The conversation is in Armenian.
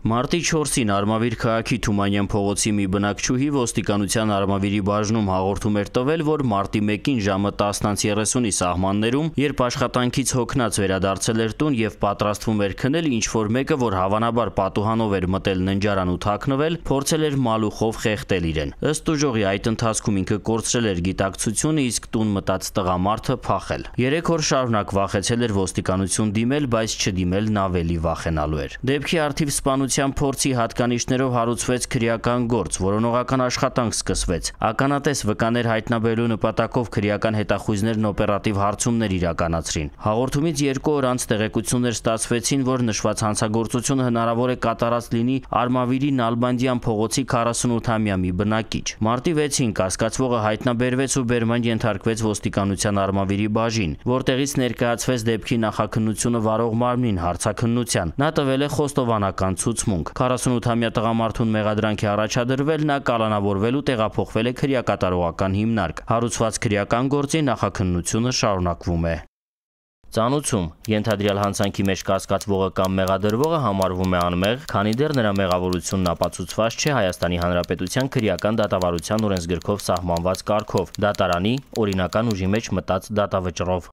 Մարտի 4-ին Արմավիր քաղաքի Թումանյան փողոցի մի բնակչուհի ոստիկանության Արմավիրի բաժնում հաղորդում էր տվել, որ մարտի 1-ին ժամը 10:30-ի սահմաններում, երբ աշխատանքից հոգնած վերադարձել էր տուն եւ պատրաստվում էր քնել, ինչ որ մեկը, որ հավանաբար պատուհանով էր մտել ննջարան ու թաքնվել, փորձել էր մալուխով խեղդել իրեն։ Ըստ ուժողի այդ ընթացքում ինքը կորցրել էր գիտակցությունը, իսկ տուն մտած տղամարդը փախել։ 3 օր շարունակ վախեցել էր ոստիկանություն դիմել, բայց չդիմելն ավելի վախենալու էր։ Դեպքի արդիվ սպանության Տնտեսության փորձի հատկանիշներով հարուցվեց քրեական գործ, որոնողական աշխատանք սկսվեց։ Ականատես վկաներ հայտնաբերելու նպատակով քրեական հետախույզներն օպերատիվ հարցումներ իրականացրին։ Հաղորդումից երկու օր անց տեղեկություններ ստացվեցին, որ նշված հանցագործությունը հնարավոր է կատարած լինի Արմավիրի Նալբանդյան փողոցի 48-ամյա մի բնակիչ։ Մարտի 6-ին կասկածվողը հայտնաբերվեց ու բերման ենթարկվեց ոստիկանության Արմավիրի բաժին, որտեղից ներկայացվեց դեպքի նախաքննությունը վարող մարմնին հարցաքննության։ Նա տվել է խոստովանական ցույց զբաղմունք։ 48-ամյա տղամարդուն մեղադրանք է առաջադրվել, նա կալանավորվել ու տեղափոխվել է քրեակատարողական հիմնարկ։ Հարուցված քրեական գործի նախաքննությունը շարունակվում է։ Ծանուցում ենթադրյալ հանցանքի մեջ կասկածվողը կամ մեղադրվողը համարվում է անմեղ, քանի դեռ նրա մեղավորությունն ապացուցված չէ Հայաստանի Հանրապետության քրեական դատավարության օրենսգրքով սահմանված կարգով՝ դատարանի օրինական ուժի մեջ մտած դատավճռով։